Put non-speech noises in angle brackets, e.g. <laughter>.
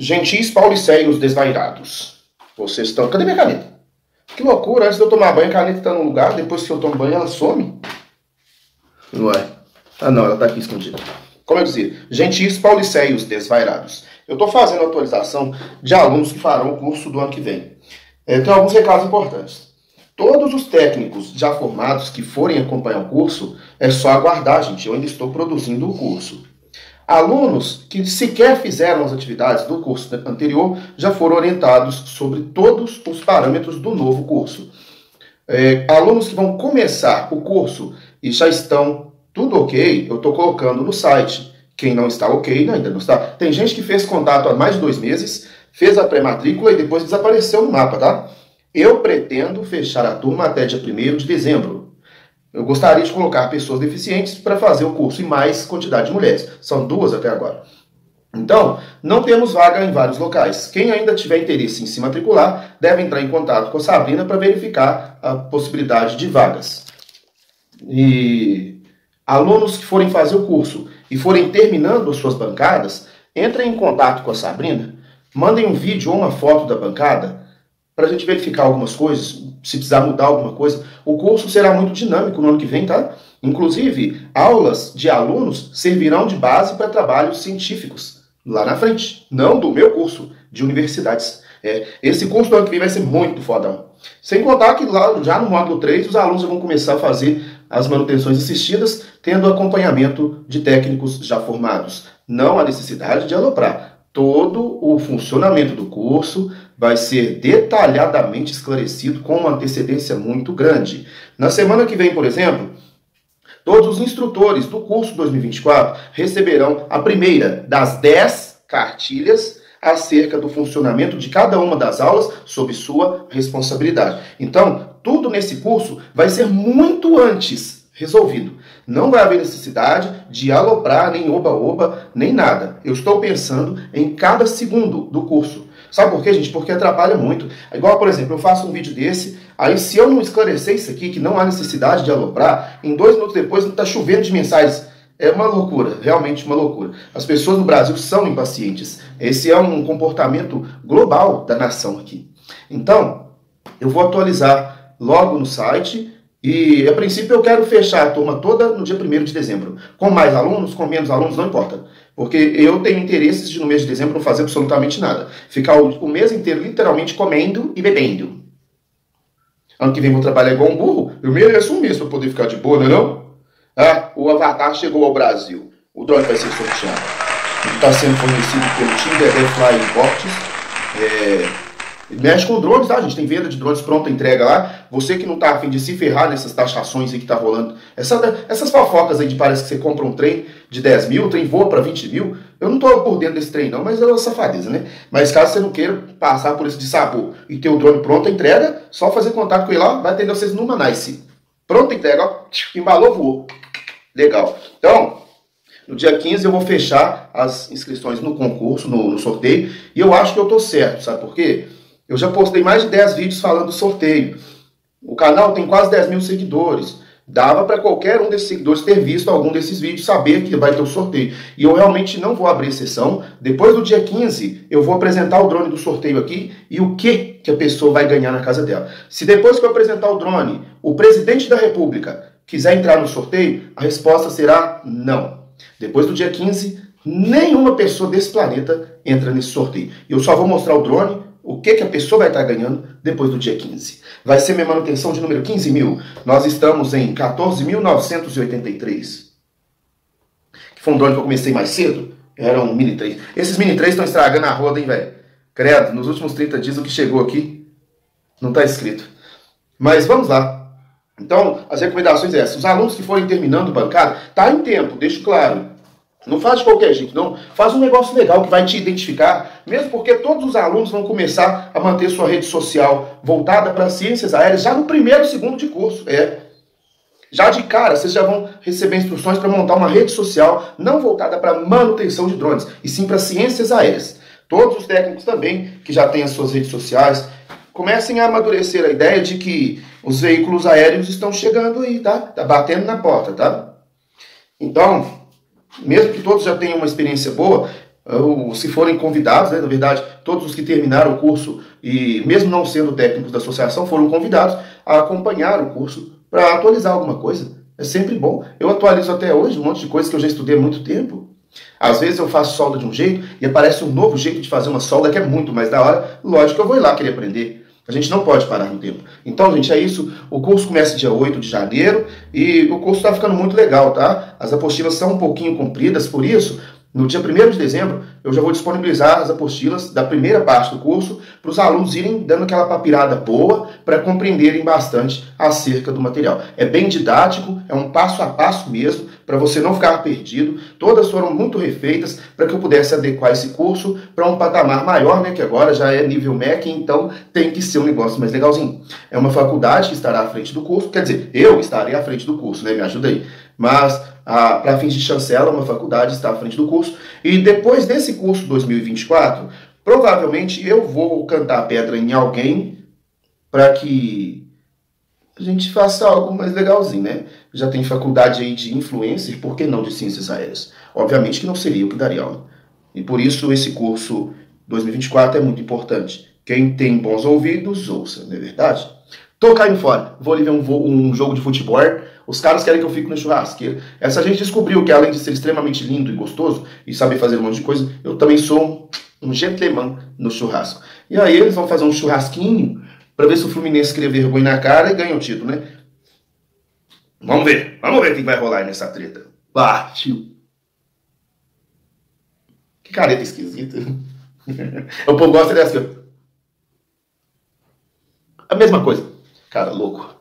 Gentis paulicéios desvairados. Vocês estão. Cadê minha caneta? Que loucura, antes de eu tomar banho, a caneta está no lugar, depois que eu tomo banho, ela some. Não é? Ah, não, ela está aqui escondida. Como eu dizia, gentis paulicéios desvairados. Eu estou fazendo atualização de alunos que farão o curso do ano que vem. É, tem alguns recados importantes. Todos os técnicos já formados que forem acompanhar o curso, é só aguardar, gente. Eu ainda estou produzindo o curso. Alunos que sequer fizeram as atividades do curso anterior já foram orientados sobre todos os parâmetros do novo curso. É, alunos que vão começar o curso e já estão tudo ok, eu estou colocando no site. Quem não está ok, ainda não está. Tem gente que fez contato há mais de dois meses, fez a pré-matrícula e depois desapareceu no mapa, tá? Eu pretendo fechar a turma até dia 1 de dezembro. Eu gostaria de colocar pessoas deficientes para fazer o curso e mais quantidade de mulheres. São duas até agora. Então, não temos vaga em vários locais. Quem ainda tiver interesse em se matricular deve entrar em contato com a Sabrina para verificar a possibilidade de vagas. E alunos que forem fazer o curso e forem terminando suas bancadas, entrem em contato com a Sabrina, mandem um vídeo ou uma foto da bancada para a gente verificar algumas coisas, se precisar mudar alguma coisa. O curso será muito dinâmico no ano que vem, tá? Inclusive, aulas de alunos servirão de base para trabalhos científicos lá na frente, não do meu curso de universidades. É, esse curso do ano que vem vai ser muito fodão. Sem contar que lá, já no módulo 3, os alunos vão começar a fazer as manutenções assistidas, tendo acompanhamento de técnicos já formados. Não há necessidade de aloprar. Todo o funcionamento do curso vai ser detalhadamente esclarecido com uma antecedência muito grande. Na semana que vem, por exemplo, todos os instrutores do curso 2024 receberão a primeira das 10 cartilhas acerca do funcionamento de cada uma das aulas sob sua responsabilidade. Então, tudo nesse curso vai ser muito antes resolvido. Não vai haver necessidade de aloprar, nem oba-oba, nem nada. Eu estou pensando em cada segundo do curso. Sabe por quê, gente? Porque atrapalha muito. Igual, por exemplo, eu faço um vídeo desse, aí se eu não esclarecer isso aqui, que não há necessidade de aloprar, em dois minutos depois está chovendo de mensagens. É uma loucura, realmente uma loucura. As pessoas no Brasil são impacientes. Esse é um comportamento global da nação aqui. Então, eu vou atualizar logo no site e, a princípio, eu quero fechar a turma toda no dia 1 de dezembro. Com mais alunos, com menos alunos, não importa. Porque eu tenho interesses de, no mês de dezembro, não fazer absolutamente nada. Ficar o, o mês inteiro, literalmente, comendo e bebendo. Ano que vem vou trabalhar igual um burro. Eu mereço um mês para poder ficar de boa, não é não? Ah, o Avatar chegou ao Brasil. O drone vai ser sorteado. Está sendo fornecido pelo Tinder Flying Box. É, Mexe com drones, tá, gente? Tem venda de drones pronta entrega lá. Você que não tá afim de se ferrar nessas taxações aí que tá rolando. Essa, essas fofocas aí de parece que você compra um trem de 10 mil, o trem voa para 20 mil. Eu não tô por dentro desse trem, não, mas é uma safadeza, né? Mas caso você não queira passar por esse de sabor e ter o drone pronto, entrega, só fazer contato com ele lá, vai atender vocês numa nice. Pronto, entrega, ó. Embalou, voou. Legal. Então, no dia 15 eu vou fechar as inscrições no concurso, no, no sorteio, e eu acho que eu tô certo, sabe por quê? Eu já postei mais de 10 vídeos falando do sorteio. O canal tem quase 10 mil seguidores. Dava para qualquer um desses seguidores ter visto algum desses vídeos, saber que vai ter o sorteio. E eu realmente não vou abrir exceção. Depois do dia 15, eu vou apresentar o drone do sorteio aqui e o que, que a pessoa vai ganhar na casa dela. Se depois que eu apresentar o drone, o presidente da República quiser entrar no sorteio, a resposta será não. Depois do dia 15, nenhuma pessoa desse planeta entra nesse sorteio. Eu só vou mostrar o drone o que, que a pessoa vai estar ganhando depois do dia 15. Vai ser minha manutenção de número 15 mil. Nós estamos em 14.983. Que foi um drone que eu comecei mais cedo. Era um Mini 3. Esses Mini 3 estão estragando a roda, hein, velho? Credo, nos últimos 30 dias o que chegou aqui não está escrito. Mas vamos lá. Então, as recomendações é essas. Os alunos que forem terminando bancada, tá em tempo, deixo claro. Não faz de qualquer jeito, não. Faz um negócio legal que vai te identificar, mesmo porque todos os alunos vão começar a manter sua rede social voltada para ciências aéreas já no primeiro, segundo de curso. É. Já de cara, vocês já vão receber instruções para montar uma rede social não voltada para manutenção de drones, e sim para ciências aéreas. Todos os técnicos também, que já têm as suas redes sociais, comecem a amadurecer a ideia de que os veículos aéreos estão chegando aí, tá? Tá batendo na porta, tá? Então, mesmo que todos já tenham uma experiência boa, se forem convidados, né, na verdade, todos os que terminaram o curso e mesmo não sendo técnicos da associação foram convidados a acompanhar o curso para atualizar alguma coisa. É sempre bom. Eu atualizo até hoje um monte de coisas que eu já estudei há muito tempo. Às vezes eu faço solda de um jeito e aparece um novo jeito de fazer uma solda que é muito mais da hora. Lógico que eu vou ir lá querer aprender. A gente não pode parar no tempo. Então, gente, é isso. O curso começa dia 8 de janeiro e o curso está ficando muito legal, tá? As apostilas são um pouquinho compridas, por isso no dia 1 de dezembro, eu já vou disponibilizar as apostilas da primeira parte do curso para os alunos irem dando aquela papirada boa para compreenderem bastante acerca do material. É bem didático, é um passo a passo mesmo, para você não ficar perdido. Todas foram muito refeitas para que eu pudesse adequar esse curso para um patamar maior, né, que agora já é nível MEC, então tem que ser um negócio mais legalzinho. É uma faculdade que estará à frente do curso, quer dizer, eu estarei à frente do curso, né, me ajuda aí. Mas para fins de chancela, uma faculdade está à frente do curso. E depois desse curso 2024, provavelmente eu vou cantar pedra em alguém para que a gente faça algo mais legalzinho, né? Já tem faculdade aí de influencer, por que não de ciências aéreas? Obviamente que não seria o que daria aula. E por isso esse curso 2024 é muito importante. Quem tem bons ouvidos, ouça, não é verdade? Tô caindo fora. Vou ali ver um, um jogo de futebol os caras querem que eu fique no churrasqueiro. Essa gente descobriu que além de ser extremamente lindo e gostoso e saber fazer um monte de coisa, eu também sou um, gentleman no churrasco. E aí eles vão fazer um churrasquinho para ver se o Fluminense cria vergonha na cara e ganha o título, né? Vamos ver. Vamos ver o que vai rolar nessa treta. Partiu. Que careta esquisita. <laughs> o povo gosta dessa. A mesma coisa. Cara louco.